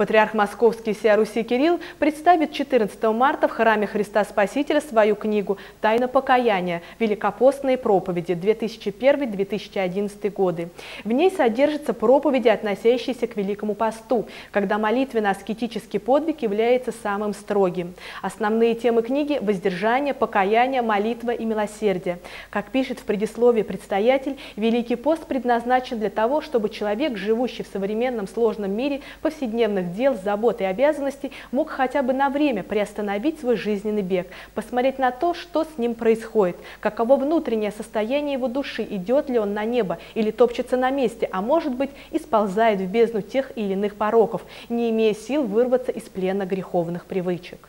Патриарх Московский Сия Руси Кирилл представит 14 марта в храме Христа Спасителя свою книгу «Тайна покаяния. Великопостные проповеди. 2001-2011 годы». В ней содержатся проповеди, относящиеся к Великому посту, когда молитвенно-аскетический подвиг является самым строгим. Основные темы книги – воздержание, покаяние, молитва и милосердие. Как пишет в предисловии предстоятель, Великий пост предназначен для того, чтобы человек, живущий в современном сложном мире повседневных дел, забот и обязанностей мог хотя бы на время приостановить свой жизненный бег, посмотреть на то, что с ним происходит, каково внутреннее состояние его души, идет ли он на небо или топчется на месте, а может быть и сползает в бездну тех или иных пороков, не имея сил вырваться из плена греховных привычек.